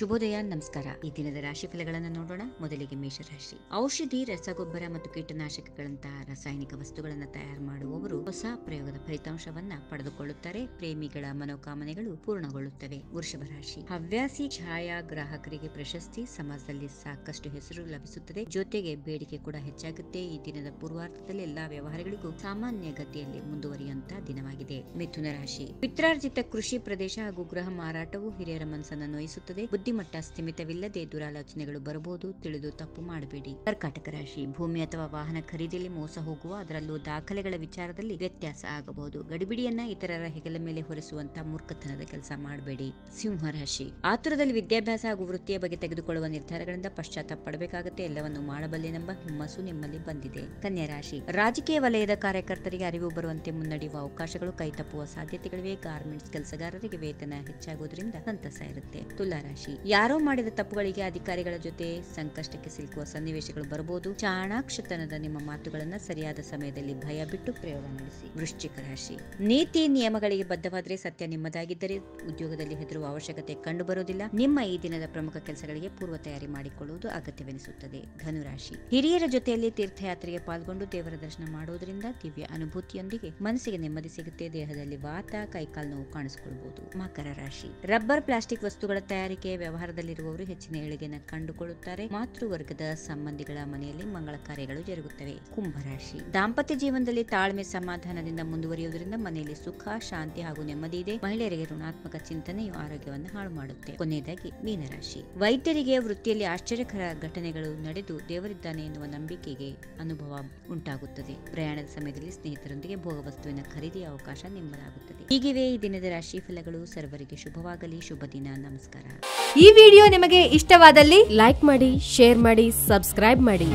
ಶುಭೋದಯ, ನಮಸ್ಕಾರ. ಈ ದಿನದ ರಾಶಿ ಫಲಗಳನ್ನು ನೋಡೋಣ. ಮೊದಲಿಗೆ ಮೇಷರಾಶಿ. ಔಷಧಿ, ರಸಗೊಬ್ಬರ ಮತ್ತು ಕೀಟನಾಶಕಗಳಂತಹ ರಾಸಾಯನಿಕ ವಸ್ತುಗಳನ್ನು ತಯಾರು ಮಾಡುವವರು ಹೊಸ ಪ್ರಯೋಗದ ಫಲಿತಾಂಶವನ್ನ ಪಡೆದುಕೊಳ್ಳುತ್ತಾರೆ. ಪ್ರೇಮಿಗಳ ಮನೋಕಾಮನೆಗಳು ಪೂರ್ಣಗೊಳ್ಳುತ್ತವೆ. ವೃಷಭ ರಾಶಿ. ಹವ್ಯಾಸಿ ಛಾಯಾ ಗ್ರಾಹಕರಿಗೆ ಪ್ರಶಸ್ತಿ, ಸಮಾಜದಲ್ಲಿ ಸಾಕಷ್ಟು ಹೆಸರು ಲಭಿಸುತ್ತದೆ. ಜೊತೆಗೆ ಬೇಡಿಕೆ ಕೂಡ ಹೆಚ್ಚಾಗುತ್ತೆ. ಈ ದಿನದ ಪೂರ್ವಾರ್ಥದಲ್ಲಿ ಎಲ್ಲಾ ವ್ಯವಹಾರಗಳಿಗೂ ಸಾಮಾನ್ಯ ಗತಿಯಲ್ಲಿ ಮುಂದುವರಿಯುವಂತಹ ದಿನವಾಗಿದೆ. ಮಿಥುನ ರಾಶಿ. ಪಿತ್ರಾರ್ಜಿತ ಕೃಷಿ ಪ್ರದೇಶ ಹಾಗೂ ಗೃಹ ಮಾರಾಟವು ಹಿರಿಯರ ಮನಸ್ಸನ್ನು ನೋಯಿಸುತ್ತದೆ. ಬುದ್ಧಿಮಟ್ಟ ಸ್ಥಿಮಿತವಿಲ್ಲದೆ ದುರಾಲೋಚನೆಗಳು ಬರಬಹುದು. ತಿಳಿದು ತಪ್ಪು ಮಾಡಬೇಡಿ. ಕರ್ಕಾಟಕ ರಾಶಿ. ಭೂಮಿ ಅಥವಾ ವಾಹನ ಖರೀದಿಯಲ್ಲಿ ಮೋಸ ಹೋಗುವ, ಅದರಲ್ಲೂ ದಾಖಲೆಗಳ ವಿಚಾರದಲ್ಲಿ ವ್ಯತ್ಯಾಸ ಆಗಬಹುದು. ಗಡಿಬಿಡಿಯನ್ನ ಇತರರ ಹೆಗಲ ಮೇಲೆ ಹೊರಿಸುವಂತ ಮೂರ್ಖತನದ ಕೆಲಸ ಮಾಡಬೇಡಿ. ಸಿಂಹ ರಾಶಿ. ಆತುರದಲ್ಲಿ ವಿದ್ಯಾಭ್ಯಾಸ ಹಾಗೂ ವೃತ್ತಿಯ ಬಗ್ಗೆ ತೆಗೆದುಕೊಳ್ಳುವ ನಿರ್ಧಾರಗಳಿಂದ ಪಶ್ಚಾತ್ತಾಪ ಪಡಬೇಕಾಗುತ್ತೆ. ಎಲ್ಲವನ್ನು ಮಾಡಬಲ್ಲೆನೆಂಬ ಹುಮ್ಮಸ್ಸು ನಿಮ್ಮಲ್ಲಿ ಬಂದಿದೆ. ಕನ್ಯಾ ರಾಶಿ. ರಾಜಕೀಯ ವಲಯದ ಕಾರ್ಯಕರ್ತರಿಗೆ ಅರಿವು ಬರುವಂತೆ ಮುನ್ನಡೆಯುವ ಅವಕಾಶಗಳು ಕೈತಪ್ಪುವ ಸಾಧ್ಯತೆಗಳಿವೆ. ಗಾರ್ಮೆಂಟ್ಸ್ ಕೆಲಸಗಾರರಿಗೆ ವೇತನ ಹೆಚ್ಚಾಗುವುದರಿಂದ ಸಂತಸ ಇರುತ್ತೆ. ತುಲಾ ರಾಶಿ. ಯಾರೋ ಮಾಡಿದ ತಪ್ಪುಗಳಿಗೆ ಅಧಿಕಾರಿಗಳ ಜೊತೆ ಸಂಕಷ್ಟಕ್ಕೆ ಸಿಲುಕುವ ಸನ್ನಿವೇಶಗಳು ಬರಬಹುದು. ಚಾಣಾಕ್ಷತನದ ನಿಮ್ಮ ಮಾತುಗಳನ್ನ ಸರಿಯಾದ ಸಮಯದಲ್ಲಿ ಭಯ ಬಿಟ್ಟು ಪ್ರಯೋಗ ನಡೆಸಿ. ವೃಶ್ಚಿಕ ರಾಶಿ. ನೀತಿ ನಿಯಮಗಳಿಗೆ ಬದ್ಧವಾದರೆ ಸತ್ಯ ನಿಮ್ಮದಾಗಿದ್ದರೆ ಉದ್ಯೋಗದಲ್ಲಿ ಹೆದರುವ ಅವಶ್ಯಕತೆ ಕಂಡು ಬರುವುದಿಲ್ಲ ನಿಮ್ಮ ಈ ದಿನದ ಪ್ರಮುಖ ಕೆಲಸಗಳಿಗೆ ಪೂರ್ವ ತಯಾರಿ ಮಾಡಿಕೊಳ್ಳುವುದು ಅಗತ್ಯವೆನಿಸುತ್ತದೆ. ಧನುರಾಶಿ. ಹಿರಿಯರ ಜೊತೆಯಲ್ಲಿ ತೀರ್ಥಯಾತ್ರೆಗೆ ಪಾಲ್ಗೊಂಡು ದೇವರ ದರ್ಶನ ಮಾಡುವುದರಿಂದ ದಿವ್ಯ ಅನುಭೂತಿಯೊಂದಿಗೆ ಮನಸ್ಸಿಗೆ ನೆಮ್ಮದಿ ಸಿಗುತ್ತೆ. ದೇಹದಲ್ಲಿ ವಾತ, ಕೈಕಾಲು ನೋವು ಕಾಣಿಸಿಕೊಳ್ಳಬಹುದು ಮಕರ ರಾಶಿ. ರಬ್ಬರ್ ಪ್ಲಾಸ್ಟಿಕ್ ವಸ್ತುಗಳ ತಯಾರಿಕೆ ವ್ಯವಹಾರದಲ್ಲಿರುವವರು ಹೆಚ್ಚಿನ ಏಳಿಗೆಯನ್ನು ಕಂಡುಕೊಳ್ಳುತ್ತಾರೆ. ಮಾತೃವರ್ಗದ ಸಂಬಂಧಿಗಳ ಮನೆಯಲ್ಲಿ ಮಂಗಳ ಕಾರ್ಯಗಳು ಜರುಗುತ್ತವೆ. ಕುಂಭರಾಶಿ ದಾಂಪತ್ಯ ಜೀವನದಲ್ಲಿ ತಾಳ್ಮೆ ಸಮಾಧಾನದಿಂದ ಮುಂದುವರಿಯುವುದರಿಂದ ಮನೆಯಲ್ಲಿ ಸುಖ, ಶಾಂತಿ ಹಾಗೂ ನೆಮ್ಮದಿ ಇದೆ. ಮಹಿಳೆಯರಿಗೆ ಋಣಾತ್ಮಕ ಚಿಂತನೆಯು ಆರೋಗ್ಯವನ್ನು ಹಾಳು ಮಾಡುತ್ತೆ. ಕೊನೆಯದಾಗಿ ಮೀನರಾಶಿ ವೈದ್ಯರಿಗೆ ವೃತ್ತಿಯಲ್ಲಿ ಆಶ್ಚರ್ಯಕರ ಘಟನೆಗಳು ನಡೆದು ದೇವರಿದ್ದಾನೆ ಎನ್ನುವ ನಂಬಿಕೆಗೆ ಅನುಭವ ಉಂಟಾಗುತ್ತದೆ. ಪ್ರಯಾಣದ ಸಮಯದಲ್ಲಿ ಸ್ನೇಹಿತರೊಂದಿಗೆ ಭೋಗವಸ್ತುವಿನ ಖರೀದಿಯ ಅವಕಾಶ ನಿಮ್ಮದಾಗುತ್ತದೆ ಹೀಗಿವೆ ಈ ದಿನದ ರಾಶಿ ಫಲಗಳು ಸರ್ವರಿಗೆ ಶುಭವಾಗಲಿ. ಶುಭ ದಿನ. ನಮಸ್ಕಾರ. ಈ ವಿಡಿಯೋ ನಿಮಗೆ ಇಷ್ಟವಾದಲ್ಲಿ ಲೈಕ್ ಮಾಡಿ, ಶೇರ್ ಮಾಡಿ, ಸಬ್ಸ್ಕ್ರೈಬ್ ಮಾಡಿ.